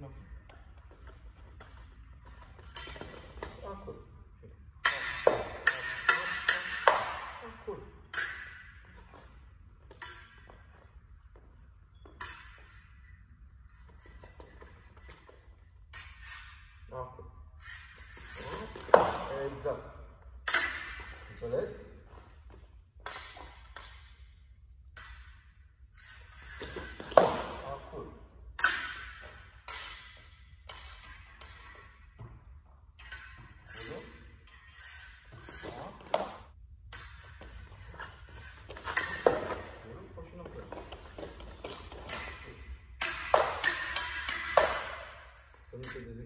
Nu. Acolo. Acolo. Acolo. Exact. Înțelegi?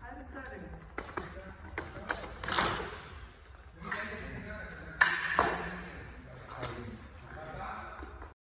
Hadi bir tane.